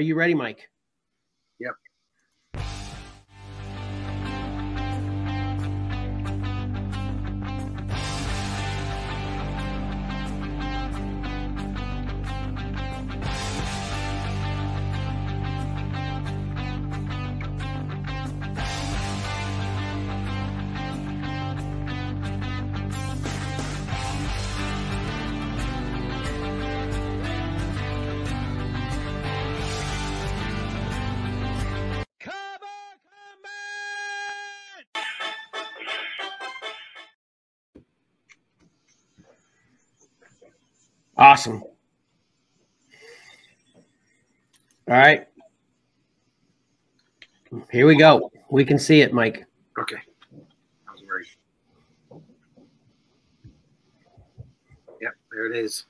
Are you ready, Mike? Awesome. All right. Here we go. We can see it, Mike. Okay. I was ready. Yep, there it is.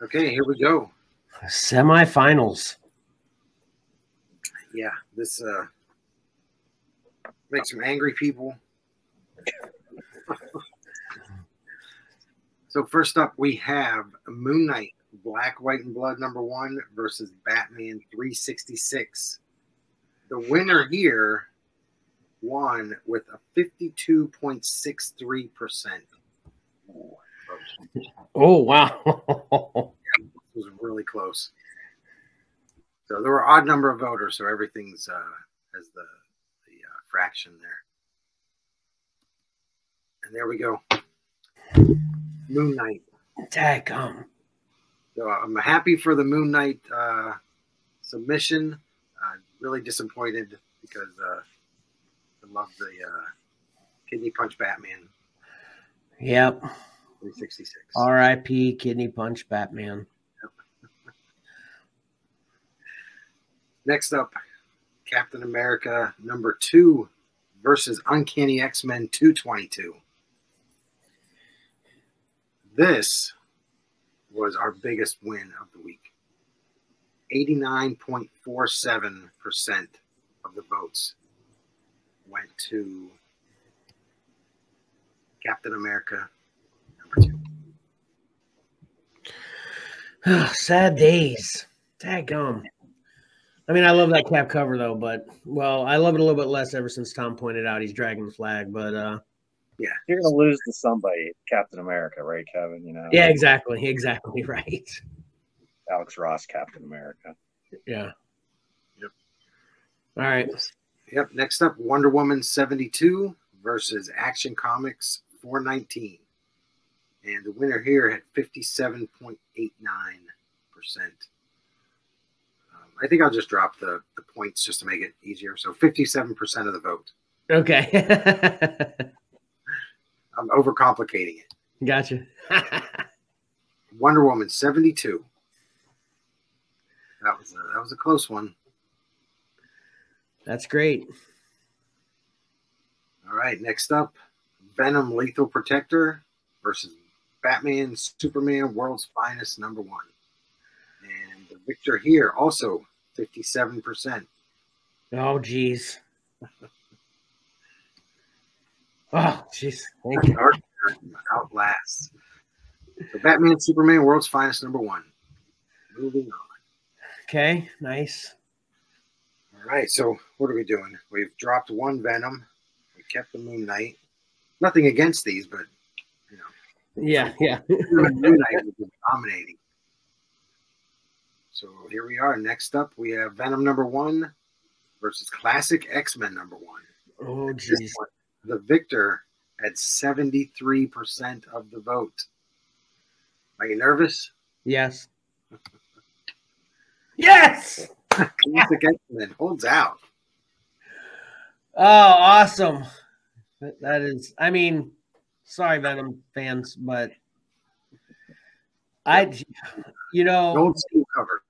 Okay, here we go. Semifinals. Yeah, this uh makes some angry people. so first up we have Moon Knight, Black, White, and Blood number one versus Batman 366. The winner here won with a 52.63%. Oh wow. It was really close. So there were odd number of voters, so everything's uh, has the the uh, fraction there. And there we go. Moon Knight. Dadgum. So I'm happy for the Moon Knight uh, submission. Uh, really disappointed because uh, I love the uh, Kidney Punch Batman Yep. 366. R.I.P. Kidney Punch Batman. Next up, Captain America number two versus Uncanny X Men 222. This was our biggest win of the week. 89.47% of the votes went to Captain America number two. Sad days. Dadgum. I mean, I love that cap cover though, but well, I love it a little bit less ever since Tom pointed out he's dragging the flag. But uh Yeah, you're gonna lose to somebody, Captain America, right, Kevin? You know, yeah, exactly, exactly right. Alex Ross, Captain America. Yeah. Yep. All right. Yep. Next up, Wonder Woman 72 versus Action Comics 419. And the winner here had 57.89%. Um, I think I'll just drop the, the points just to make it easier. So 57% of the vote. Okay. Overcomplicating it. gotcha. Wonder Woman 72. That was a, that was a close one. That's great. All right, next up, Venom Lethal Protector versus Batman Superman World's Finest number one. And the victor here also 57%. Oh, geez. Oh, jeez. Thank you. Dark Knight outlasts. So Batman Superman World's Finest number one. Moving on. Okay, nice. All right, so what are we doing? We've dropped one Venom. We kept the Moon Knight. Nothing against these, but you know, Yeah, yeah. Moon Knight was dominating. So here we are. Next up, we have Venom number one versus Classic X Men number one. Oh, jeez. The victor at 73% of the vote. Are you nervous? Yes. Yes. Classic X Men holds out. Oh, awesome. That- is, I mean, sorry, Venom fans, but I, you know, school cover.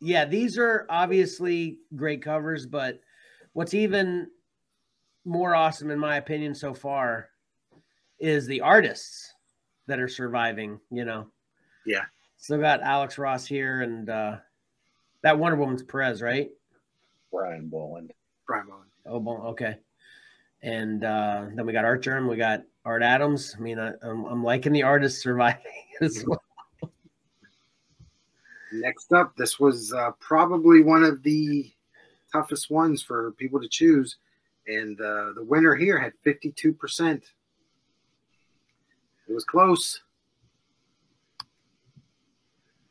yeah, these are obviously great covers, but what's even more awesome, in my opinion, so far is the artists that are surviving, you know. Yeah. Still got Alex Ross here and uh that Wonder Woman's Perez, right? Brian Bolland. Brian Bolland. Oh, bon, okay. And uh then we got Artgerm, we got Art Adams. I mean, I, I'm, I'm liking the artists surviving as well. Next up, this was uh, probably one of the toughest ones for people to choose. And uh, the winner here had 52%. It was close.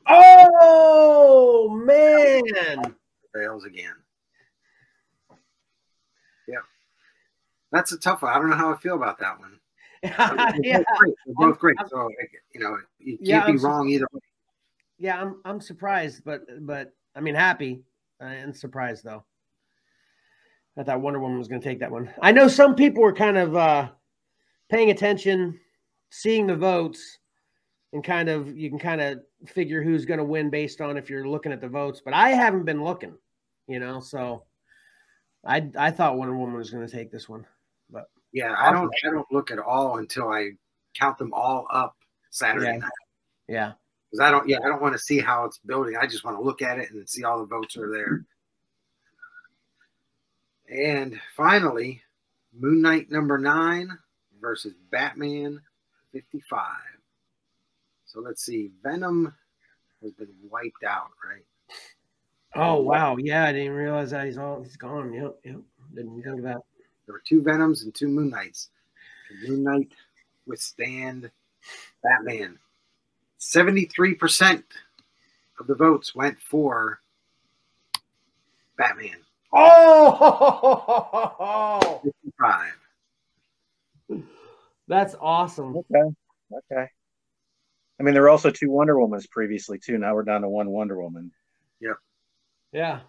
Oh, man. Fails again. Yeah. That's a tough one. I don't know how I feel about that one. yeah. Both great. They're both great. So, you know, you can't Yeah, be I'm wrong either way. Yeah, I'm I'm surprised, but but I mean happy uh, and surprised though. I thought Wonder Woman was going to take that one. I know some people were kind of uh, paying attention, seeing the votes, and kind of you can kind of figure who's going to win based on if you're looking at the votes. But I haven't been looking, you know. So I I thought Wonder Woman was going to take this one. But yeah, I don't I don't look at all until I count them all up Saturday Yeah. night. Yeah, Because I don't yeah, I don't want to see how it's building. I just want to look at it and see all the votes are there. And finally, Moon Knight number nine versus Batman 55. So let's see. Venom has been wiped out, right? Oh wow, yeah, I didn't realize that he's all he's gone. Yep, yep. Didn't think of that. There were two Venoms and two Moon Knights. Can Moon Knight withstand Batman? 73% of the votes went for Batman. Oh, 55. that's awesome. Okay. Okay. I mean, there were also two Wonder Womans previously too. Now we're down to one Wonder Woman. Yeah, Yeah.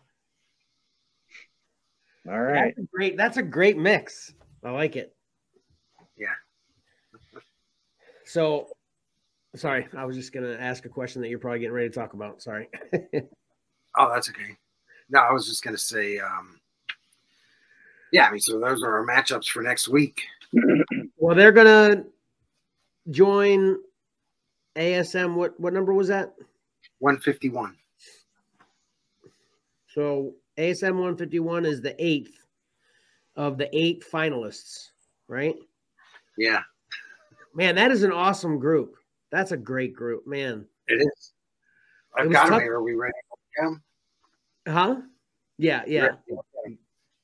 All right. that's a great. That's a great mix. I like it. Yeah. So, sorry, I was just gonna ask a question that you're probably getting ready to talk about. Sorry. Oh, that's okay. No, I was just going to say, um, yeah, I mean, so those are our matchups for next week. well, they're gonna join ASM. What what number was that? 151. So ASM 151 is the eighth of the eight finalists, right? Yeah, Man, that is an awesome group. That's a great group, man. it is. I've got them here. Are we ready? Yeah. Huh? Yeah, yeah,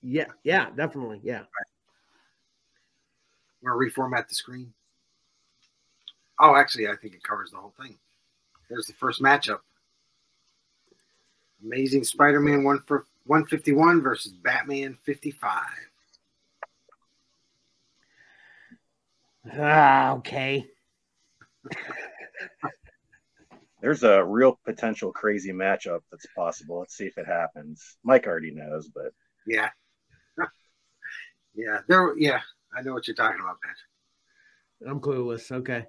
yeah, yeah, definitely. Yeah. I'm going to reformat the screen. Oh, actually, I think it covers the whole thing. There's the first matchup. Amazing Spider-Man one for 151 versus Batman 55. Ah, okay. There's a real potential crazy matchup that's possible. Let's see if it happens. Mike already knows, but Yeah. yeah, there yeah, I know what you're talking about, Patrick. I'm clueless. Okay.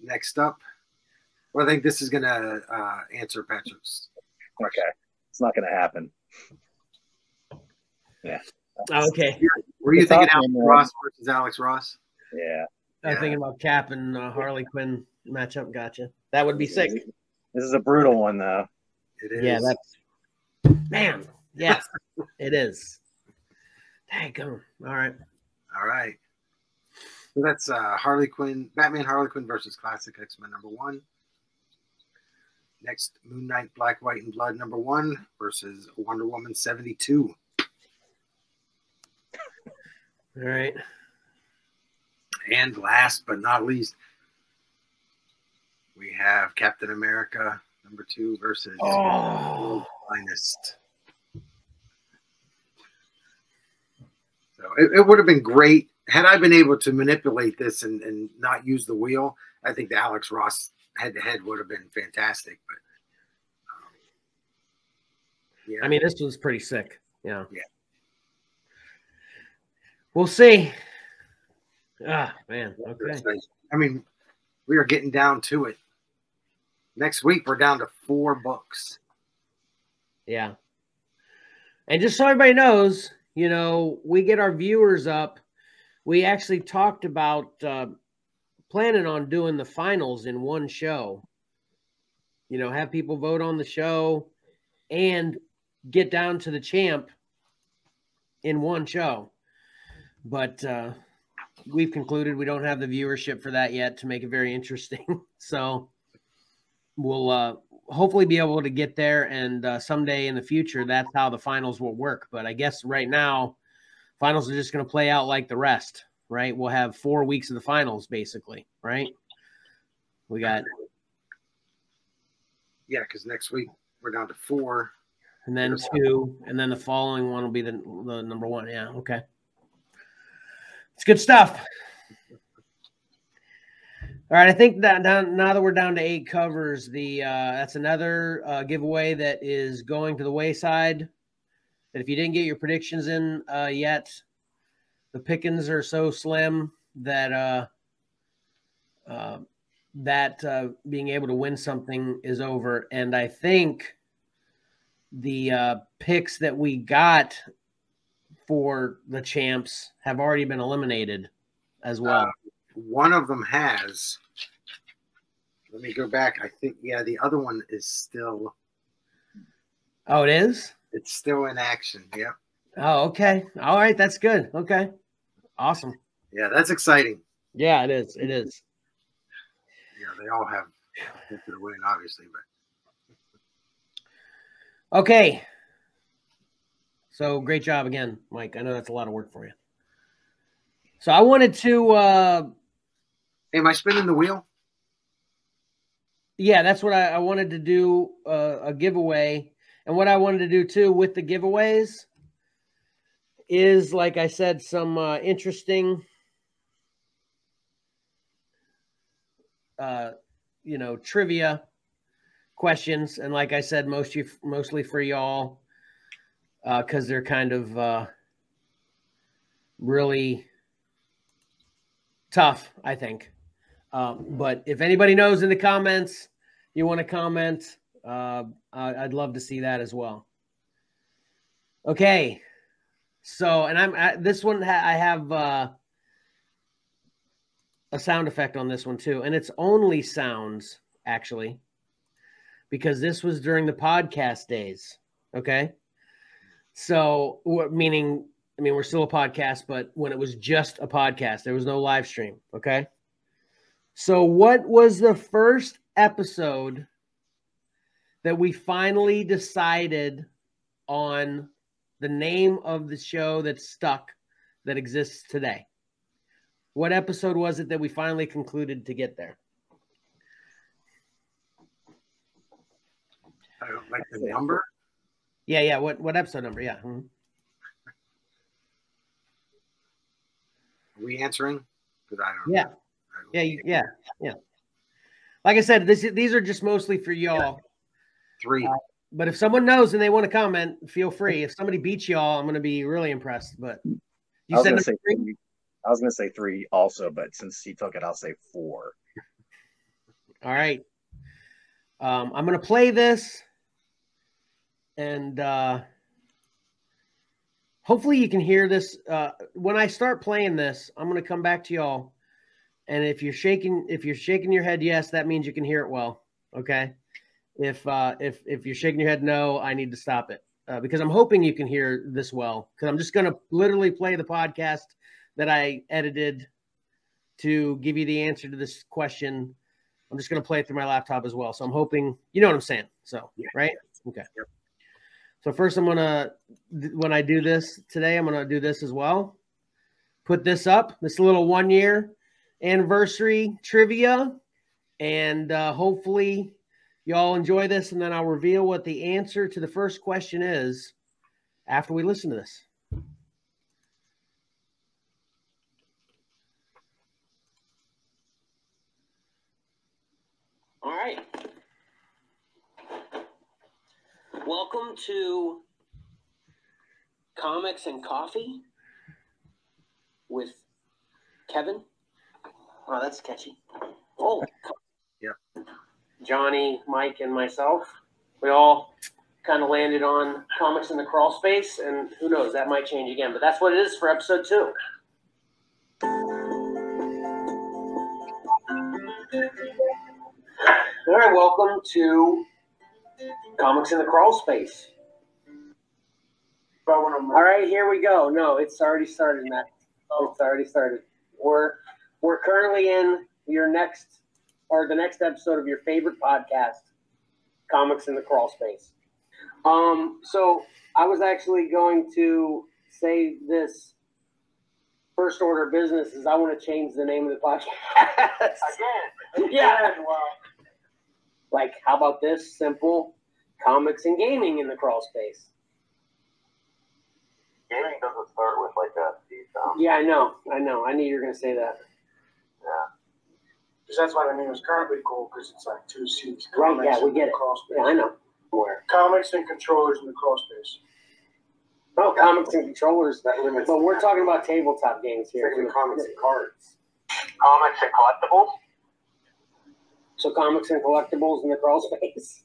Next up. Well, I think this is gonna uh, answer Patrick's. okay, it's not going to happen. Oh, okay. Were you It's thinking Alex. Ross versus Alex Ross? Yeah, I'm Yeah. thinking about Cap and uh, Harley Quinn matchup. Gotcha. That would be sick. This is a brutal one, though. It is. Yeah, that's man. Yes, it is. Dang, go. All right. All right. So that's uh, Harley Quinn, Batman Harley Quinn versus Classic X Men number one. Next, Moon Knight Black, White, and Blood number one versus Wonder Woman 72. All right. And last but not least, we have Captain America number two versus Oh. Finest. So it, it would have been great had I been able to manipulate this and, and not use the wheel. I think the Alex Ross head to head would have been fantastic. But um, yeah, I mean, this was pretty sick. Yeah. Yeah. We'll see. Ah, man. Okay. I mean, we are getting down to it. Next week, we're down to four books. Yeah. And just so everybody knows, you know, we get our viewers up. We actually talked about uh, planning on doing the finals in one show. You know, have people vote on the show and get down to the champ in one show. But uh, we've concluded we don't have the viewership for that yet to make it very interesting. so we'll uh, hopefully be able to get there, and uh, someday in the future, that's how the finals will work. But I guess right now, finals are just going to play out like the rest, right? We'll have four weeks of the finals, basically, right? We got Yeah, because next week we're down to four. and then two, and then the following one will be the, the number one. Yeah, okay. It's good stuff. All right, I think that down, now that we're down to eight covers, the uh, that's another uh, giveaway that is going to the wayside. That if you didn't get your predictions in uh, yet, the pickings are so slim that uh, uh, that uh, being able to win something is over. And I think the picks that we got for the champs have already been eliminated as well. One of them has. Let me go back. I think yeah, the other one is still oh, it is. it's still in action. Yep. Oh, okay. All right, that's good. Okay, awesome. Yeah, that's exciting. Yeah, it is. It is. Yeah, they all have to win, obviously, but Okay. So great job again, Mike. I know that's a lot of work for you. So I wanted to uh am I spinning the wheel? yeah, that's what I, I wanted to do uh, a giveaway. And what I wanted to do too with the giveaways is, like I said, some uh, interesting, uh, you know, trivia questions. And like I said, mostly mostly for y'all because they're kind of uh, really tough, I think. Um, but if anybody knows in the comments, you want to comment, uh, I'd love to see that as well. Okay, so and I'm I, this one. I have uh, a sound effect on this one too, and it's only sounds actually, because this was during the podcast days. Okay, so meaning? I mean, we're still a podcast, but when it was just a podcast, there was no live stream. Okay. So, what was the first episode that we finally decided on the name of the show that stuck that exists today? What episode was it that we finally concluded to get there? I don't like the number. Yeah, yeah. What what episode number? Yeah. mhm. Are we answering? Because I don't. Yeah. Don't Yeah, you- yeah, yeah. Like I said, this these are just mostly for y'all. Three. Uh, But if someone knows and they want to comment, feel free. If somebody beats y'all, I'm going to be really impressed. But I you was said gonna say three? three. I was gonna say three also, but since he took it, I'll say four. All right. Um, I'm going to play this, and uh, hopefully you can hear this. Uh, when I start playing this, I'm going to come back to y'all, and if you're shaking, if you're shaking your head yes, that means you can hear it well. Okay. If uh, if if you're shaking your head no, I need to stop it uh, because I'm hoping you can hear this well. Because I'm just going to literally play the podcast that I edited to give you the answer to this question. I'm just going to play it through my laptop as well. So I'm hoping you know what I'm saying. So, Yeah. right? Okay. So first I'm going to when I do this today, I'm going to do this as well. Put this up, this little 1 year anniversary trivia and uh hopefully y'all enjoy this and then I'll reveal what the answer to the first question is after we listen to this. All right. Welcome to Comics and Coffee with Kevin. Oh, that's catchy. Oh, Yeah. Johnny, Mike, and myself. We all kind of landed on comics in the crawl space, and who knows, that might change again. But that's what it is for episode two. All right, welcome to Comics in the Crawl Space. All right, here we go. No, it's already started, Matt. Oh, it's already started. We're we're currently in your next or the next episode of your favorite podcast. comics in the crawl space. Um, so I was actually going to say this first order of business is I want to change the name of the podcast. Again. Yeah. Wow. like, how about this simple comics and gaming in the crawl space? Gaming doesn't start with like a sound. Yeah, I know, I know. I knew you were going to say that. Yeah. Because that's why the name is currently cool, because it's like two C's. Right, Comics yeah, we and get it. Crawl space. Yeah, I know. Where? Comics and controllers in the crawl space. Oh, comics and controllers. That limits. But we're talking about tabletop games here. Thinking comics and cards. Comics and collectibles? So comics and collectibles in the crawl space.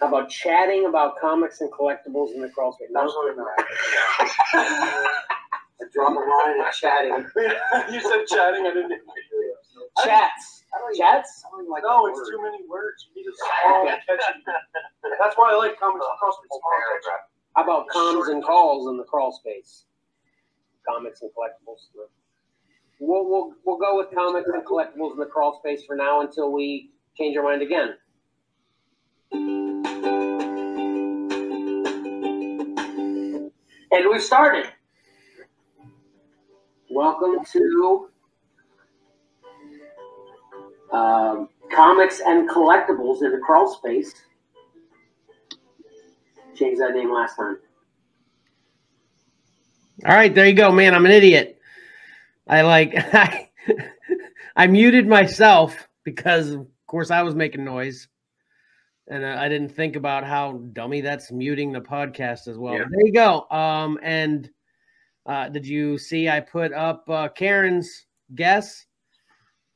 How about chatting about comics and collectibles in the crawl space? No? Absolutely not. Draw the line at chatting. you said chatting, I didn't. Chats. Chats? No, it's too many words. You need a small, catchy. That's why I like comics and crawl space. Small, catchy. How about comms and calls in the crawl space? Comics and collectibles. We'll, we'll, we'll go with comics and collectibles in the crawl space for now until we change our mind again. And we started. Welcome to um, comics and collectibles in the crawl space. Changed that name last time. All right, there you go, man. I'm an idiot. I like I, I muted myself because of course I was making noise. And uh, I didn't think about how dummy that's muting the podcast as well. Yeah. There you go. Um and uh did you see I put up uh Karen's guess?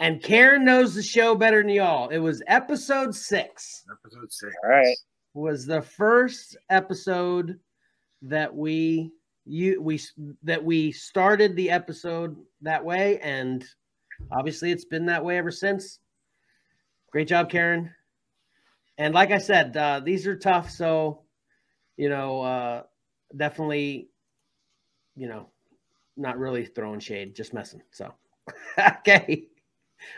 And Karen knows the show better than y'all. It was episode 6 Episode six. All right. was the first episode that we you we that we started the episode that way and obviously it's been that way ever since great job karen and like i said uh, these are tough so you know uh, definitely you know not really throwing shade just messing so okay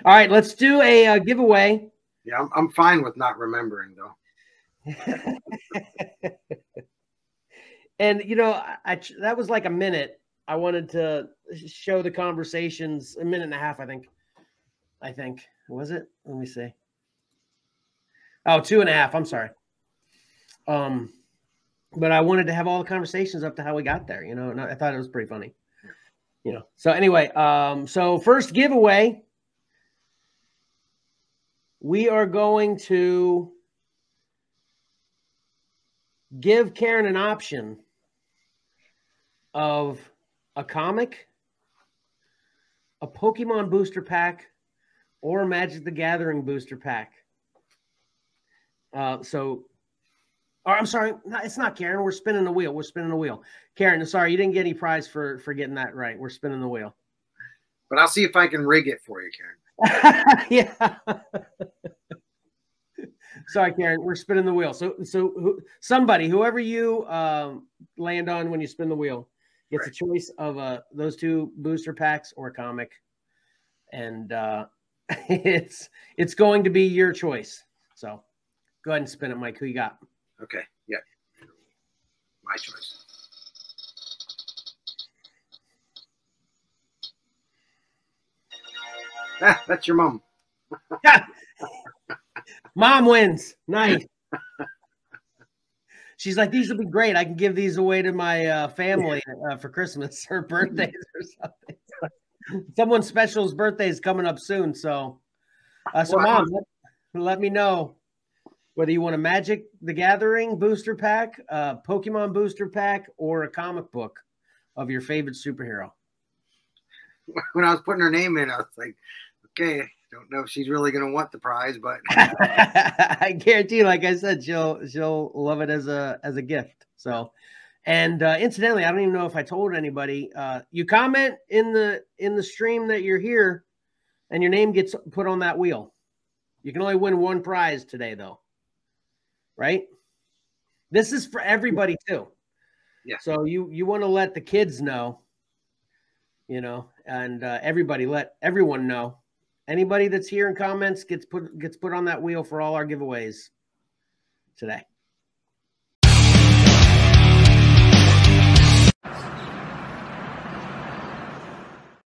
all right let's do a, uh giveaway Yeah, I'm, I'm fine with not remembering though. and you know, I, I that was like a minute. I wanted to show the conversations a minute and a half. I think. I think was it? Let me see. Oh, two and a half. I'm sorry. Um, but I wanted to have all the conversations up to how we got there. You know, and I thought it was pretty funny. You know. So anyway, um, so first giveaway. We are going to give Karen an option of a comic, a Pokemon booster pack, or a Magic the Gathering booster pack. Uh, so, or I'm sorry, it's not Karen. We're spinning the wheel. We're spinning the wheel. Karen, sorry, you didn't get any prize for for getting that right. We're spinning the wheel. But I'll see if I can rig it for you, Karen. yeah. Sorry, Karen. We're spinning the wheel. So, so who, somebody, whoever you um, land on when you spin the wheel, gets a choice of uh, those two booster packs or a comic, and uh, it's it's going to be your choice. So, go ahead and spin it, Mike. Who you got? Okay. Yeah. My choice. Ah, that's your mom. Mom wins. Nice. She's like, these will be great. I can give these away to my uh, family uh, for Christmas or birthdays or something. Someone special's birthday is coming up soon. So, uh, so Well, mom, let, let me know whether you want a Magic the Gathering booster pack, a Pokemon booster pack, or a comic book of your favorite superhero. When I was putting her name in, I was like, okay, don't know if she's really going to want the prize, but I guarantee, like I said, she'll she'll love it as a as a gift. So, and uh, incidentally, I don't even know if I told anybody. Uh, you comment in the in the stream that you're here, and your name gets put on that wheel. You can only win one prize today, though. Right? This is for everybody too. Yeah. So you you want to let the kids know, you know, and uh, everybody let everyone know Anybody that's here in comments gets put gets put on that wheel for all our giveaways. today.